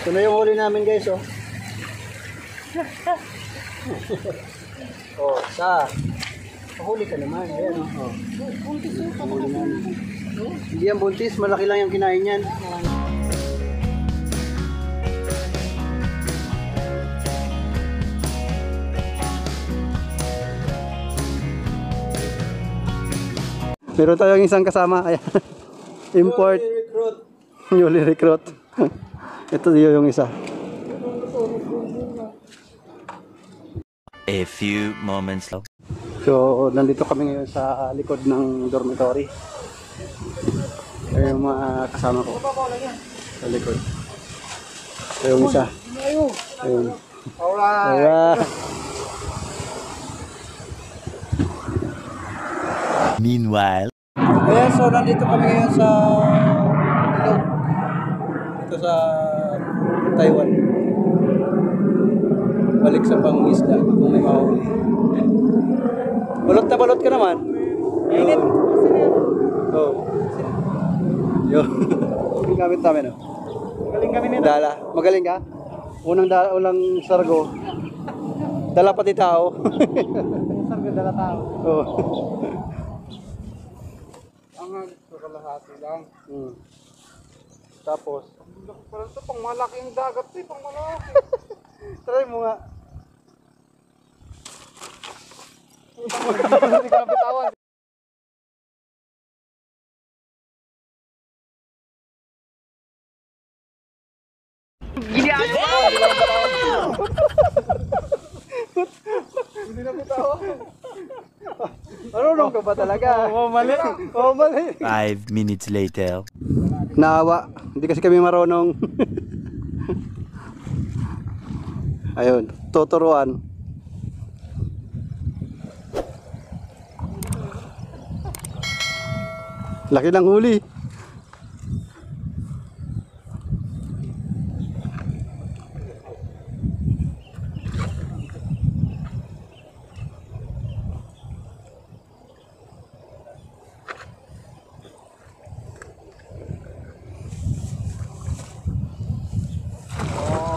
Ito na yung huli namin guys, oh. oh, sa. Pahuli ka naman. Ayan, oh. oh. Huli namin. Hindi yan buntis, malaki lang yung kinain yan. Meron tayong isang kasama. Ayan. Import. Newly recruit. Ito yung isa. A few moments later. So, nandito kami ngayon sa likod ng dormitory. Ay yung mga kasama ko. Sa likod. Yung isa. Ayun. Alright. Meanwhile, Ayan, so nandito kami ngayon sa. Dito sa Taiwan. Balik sa pangisda kung may mahuli. Balot na balot ka naman. Init. Oo. Oh. Yo. Gamit namin, oh. Magaling kami nito. Dala. Magaling ka? Unang dala, unang sargo. Dala pati tao. sargo dala tao. Oo. Ang kalahati lang. Hmm. Tapos, Parang ito pang malaking dagat eh, pang malaki. try mo nga. Hindi ka nabitawan. Hindi na bitawan. Marunong ka ba talaga? Oo, mali. Oo, mali. five minutes later. Naawa. Hindi kasi kami marunong. Ayun, tuturuan. Laki ng huli.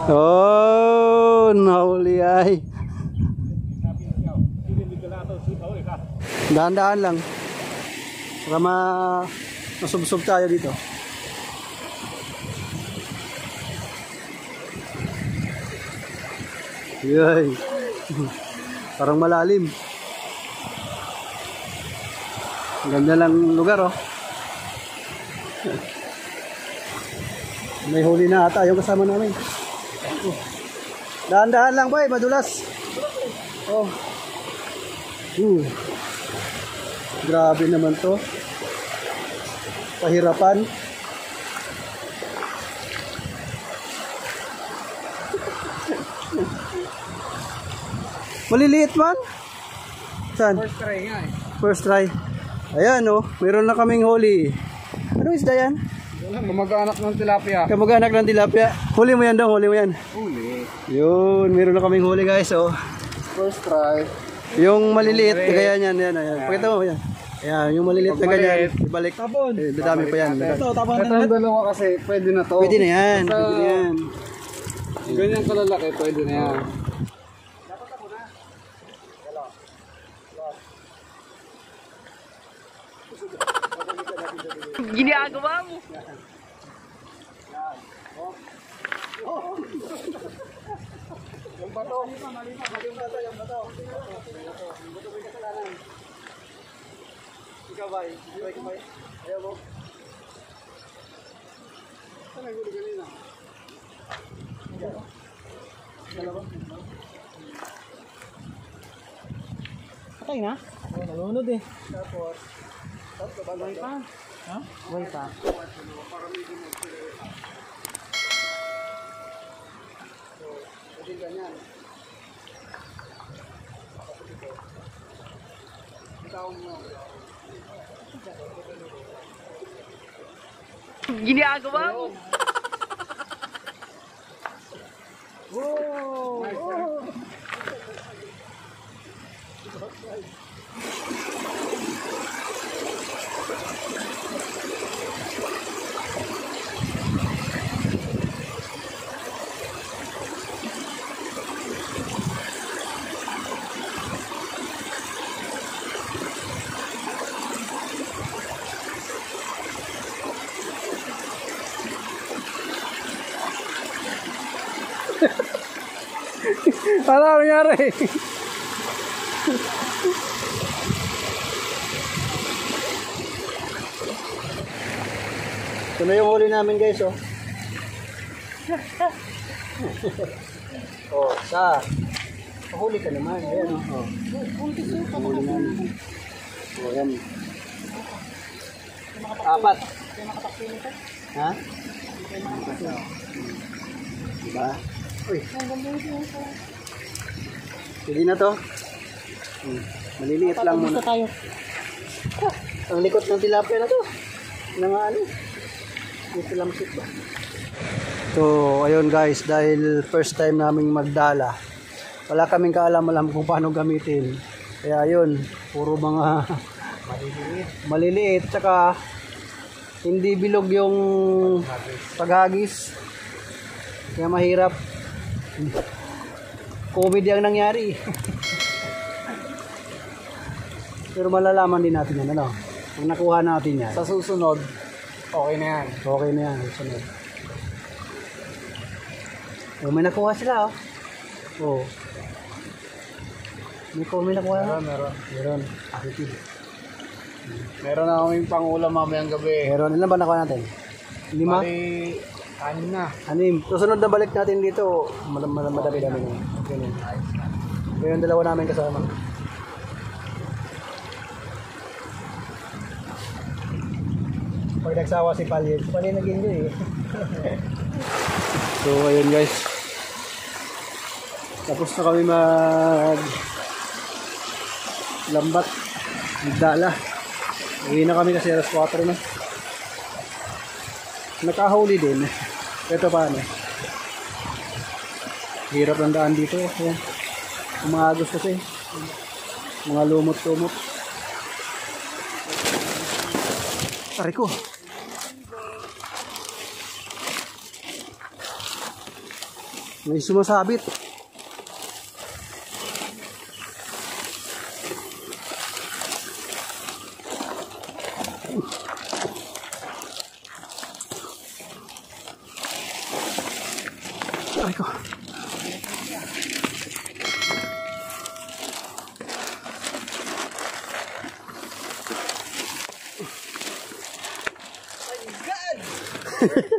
Oh, nahuli ay. Dahan-dahan lang. Para ma masubsob tayo dito. Yay. Parang malalim. Ganda lang lugar oh. May huli na ata yung kasama namin. Dahan-dahan lang boy, madulas. Oh. Uh. Grabe naman to. Pahirapan. Maliliit man. Saan? First try nga eh. First try. Ayan oh, meron na kaming huli. Anong isda yan? Gumagaanak ng tilapia. Kamag-anak ng tilapia. Huli mo yan daw, huli mo yan. Uli. Yun, meron na kaming huli guys oh. First try. Yung maliliit na ganyan yan, yan, yan. Pakita mo yan. Ayan, yung maliliit na ganyan, ibalik. Tapon. Eh, dadami pa yan. Ito, tapon Ito ang dalawa kasi, pwede na to. Pwede na yan, Basta, pwede na yan. Ganyan kalalaki, pwede na yan. Ginagawa mo. Ikaw ba? Ikaw, ba? Ayaw mo? Saan ang huli kanina? Patay na? Oo, nalunod eh. Tapos, ba pa? Ha? Buhay pa. Pwede ganyan. Bitaw mo. Ginagawa Ano nangyari? Ito na yung huli namin guys, oh. oh, sa. Pahuli ka naman. Ayan, oh. oh. Pahuli namin. Oh, yan. Apat. Ha? Diba? Uy. Pili na to. Hmm. Maliliit lang muna. tayo. Ang likot ng tilapia na to. Na nga ano. Yung tilamsik ba? So, ayun guys, dahil first time naming magdala, wala kaming kaalam-alam kung paano gamitin. Kaya ayun, puro mga maliliit. Maliliit, tsaka hindi bilog yung paghagis. Kaya mahirap. Comedy ang nangyari. Pero malalaman din natin yan, ano? Kung nakuha natin yan, Sa susunod, okay na yan. okay na yan. Sunod. Oh, may nakuha sila, oh. Oh. May, may nakuha na. Meron, meron. Meron. Positive. Meron na kaming pangulam mamayang gabi. Meron. Ilan ba nakuha natin? Lima? Bali, anim na. Anim. Susunod na balik natin dito, madami madami madami dami na. Ganun. Yung dalawa namin kasama. Pag nagsawa si Palyen, si Palyen nag-enjoy eh. so ayun guys. Tapos na kami mag lambat. Magdala. Uwi na kami kasi alas 4 na. Nakahuli din. Ito paano? Hirap ng daan dito. Ayan. Umagos kasi. Mga lumot-lumot. Aray ko. May sumasabit. Aray ko.